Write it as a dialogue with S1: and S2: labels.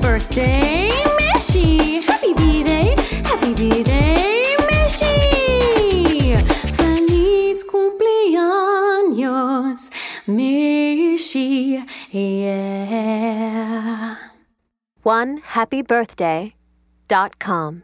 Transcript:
S1: birthday, Mishy! Happy B-Day, happy B-Day, Mishy! Feliz cumpleaños, Mishy, yeah.
S2: One happy birthday dot com.